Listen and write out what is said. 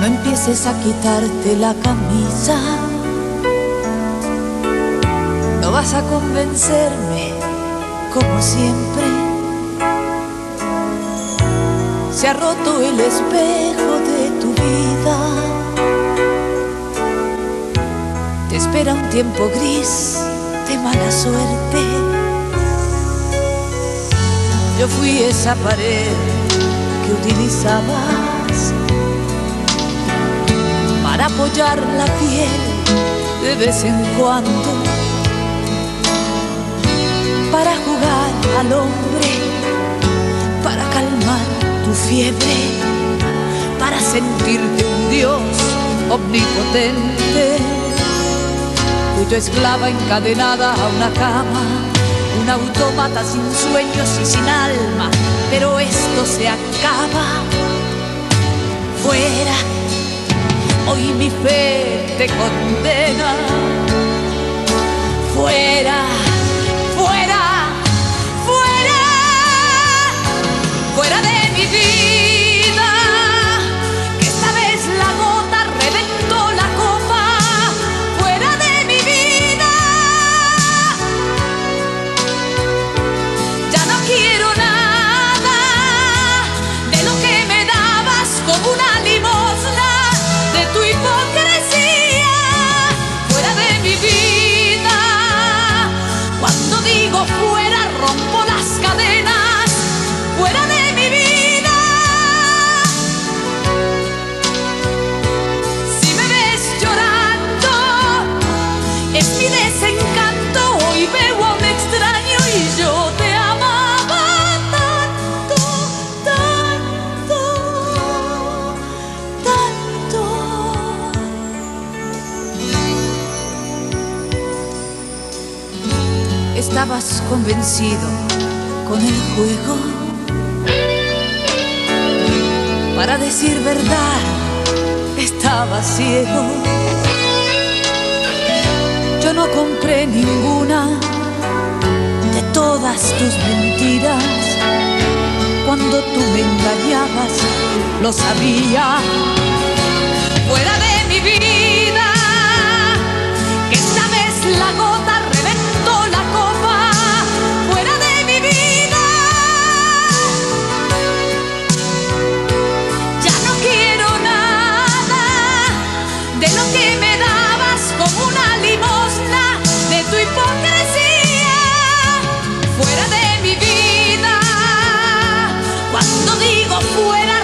No empieces a quitarte la camisa. No vas a convencerme como siempre. Se ha roto el espejo de tu vida. Te espera un tiempo gris de mala suerte. Yo fui esa pared que utilizabas apoyar la piel de vez en cuando, para jugar al hombre, para calmar tu fiebre, para sentirte un dios omnipotente. Tu esclava encadenada a una cama, un autómata sin sueños y sin alma, pero esto se acaba. Fuera hoy mi fe te condena. Fuera, hipocresía fuera de mi vida. Cuando digo fuera, rompo las cadenas fuera de estabas convencido con el juego. Para decir verdad, estaba ciego. Yo no compré ninguna de todas tus mentiras. Cuando tú me engañabas, lo sabía. Fuera de mi vida, que sabes la gota fuera